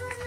Bye.